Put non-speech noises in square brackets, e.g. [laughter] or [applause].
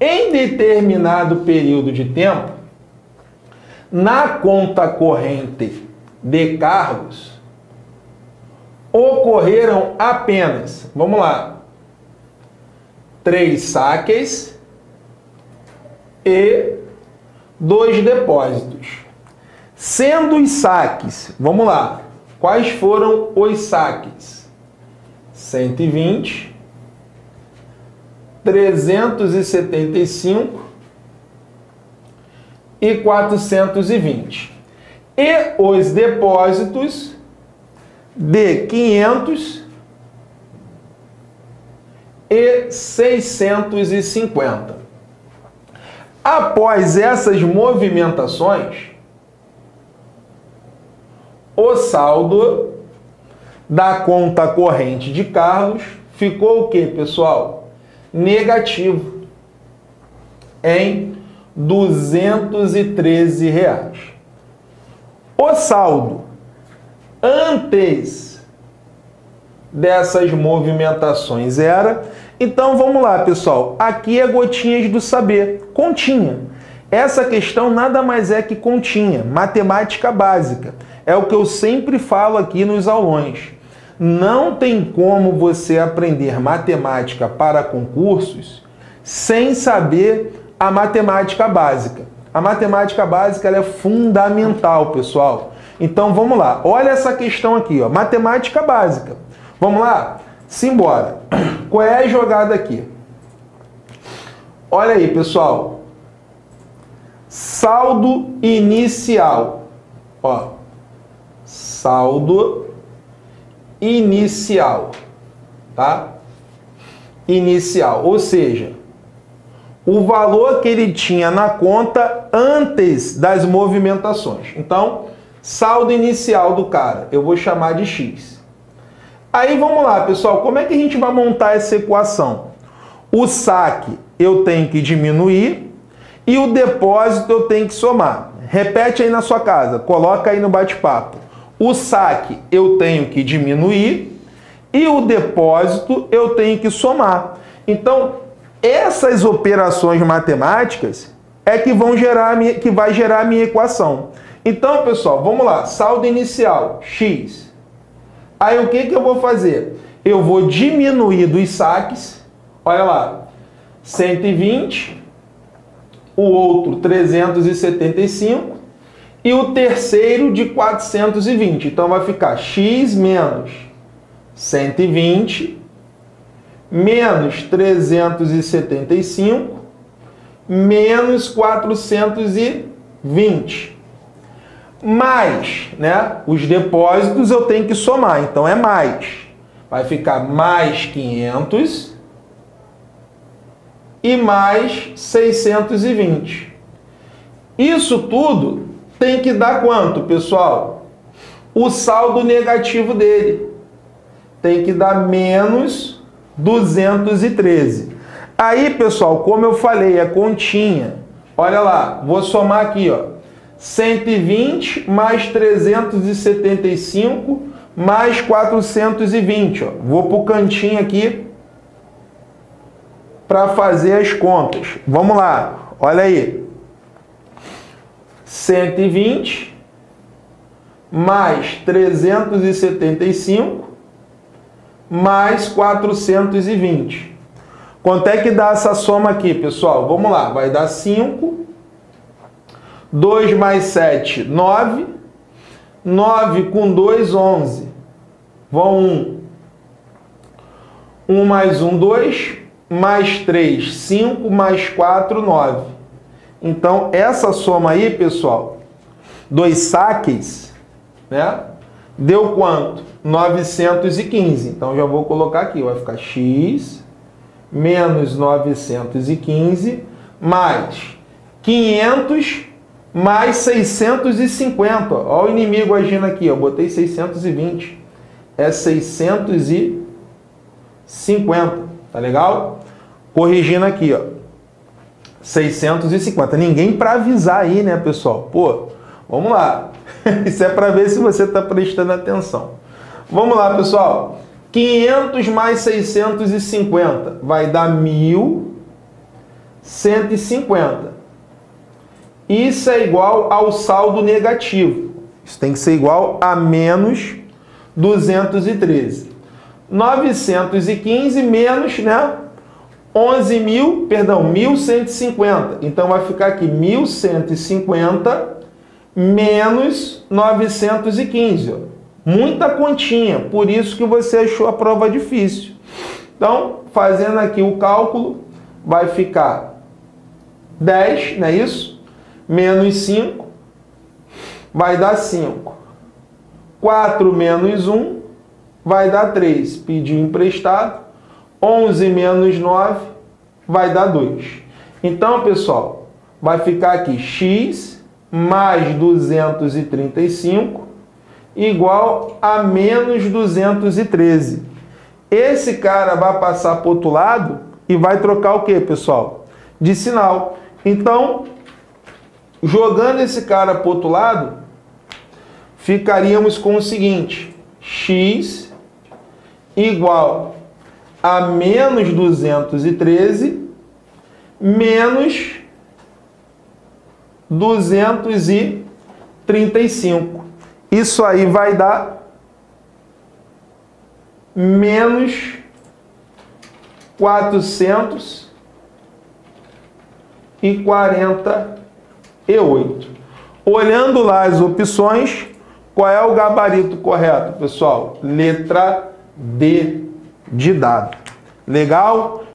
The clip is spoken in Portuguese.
Em determinado período de tempo, na conta corrente de cargos, ocorreram apenas, vamos lá, três saques e dois depósitos. Sendo os saques, vamos lá, quais foram os saques? 120, 375 e 420. E os depósitos de 500 e 650. Após essas movimentações, o saldo da conta corrente de Carlos ficou o que, pessoal? Negativo em 213 reais. O saldo antes dessas movimentações era. Então vamos lá, pessoal. Aqui é gotinhas do saber, continha. Essa questão nada mais é que continha, matemática básica. É o que eu sempre falo aqui nos aulões. Não tem como você aprender matemática para concursos sem saber a matemática básica. A matemática básica é fundamental, pessoal. Então vamos lá. Olha essa questão aqui, ó. Matemática básica. Vamos lá? Simbora. [clears throat] Qual é a jogada aqui? Olha aí, pessoal. Saldo inicial. Ó. Saldo inicial. Tá? Inicial. Ou seja, o valor que ele tinha na conta antes das movimentações. Então, saldo inicial do cara, eu vou chamar de X. Aí vamos lá, pessoal, como é que a gente vai montar essa equação? O saque eu tenho que diminuir e o depósito eu tenho que somar. Repete aí na sua casa, coloca aí no bate-papo. O saque eu tenho que diminuir e o depósito eu tenho que somar. Então, essas operações matemáticas é que vão gerar minha, que vai gerar a minha equação. Então, pessoal, vamos lá. Saldo inicial, x. Aí o que, que eu vou fazer? Eu vou diminuir dos saques. Olha lá. 120. O outro, 375. E o terceiro de 420. Então, vai ficar x menos 120 menos 375 menos 420 mais, né? Os depósitos eu tenho que somar, então é mais. Vai ficar mais 500 e mais 620. Isso tudo tem que dar quanto, pessoal? O saldo negativo dele tem que dar menos 213. Aí, pessoal, como eu falei, é continha. Olha lá, vou somar aqui, ó. 120 mais 375 mais 420. Ó. Vou para o cantinho aqui para fazer as contas. Vamos lá, olha aí. 120 mais 375 mais 420. Quanto é que dá essa soma aqui, pessoal? Vamos lá, vai dar 5 2 mais 7, 9. 9 com 2, 11. Vão 1. 1 mais 1, 2. Mais 3, 5. Mais 4, 9. Então, essa soma aí, pessoal, dos saques, né? Deu quanto? 915. Então, já vou colocar aqui. Vai ficar x menos 915 mais 500 mais 650. Olha o inimigo agindo aqui, eu botei 620. É 650, tá legal? Corrigindo aqui, ó. 650. Ninguém para avisar aí, né, pessoal? Pô, vamos lá. [laughs] Isso é para ver se você está prestando atenção. Vamos lá, pessoal. 500 mais 650 vai dar 1.000 150. Isso é igual ao saldo negativo. Isso tem que ser igual a menos 213. 915 menos, né? 11 mil, perdão, 1150. Então vai ficar aqui 1150 menos 915. Ó. Muita continha, por isso que você achou a prova difícil. Então, fazendo aqui o cálculo, vai ficar 10, não é isso? Menos 5 vai dar 5. 4 menos 1 vai dar 3. Pediu emprestado. 11 menos 9 vai dar 2. Então, pessoal, vai ficar aqui x mais 235 igual a menos 213. Esse cara vai passar para o outro lado e vai trocar o que, pessoal? De sinal. Então, jogando esse cara para o outro lado, ficaríamos com o seguinte: x igual a menos 213 menos 235. Isso aí vai dar menos 448. Olhando lá as opções, qual é o gabarito correto, pessoal? Letra D de dado. Legal?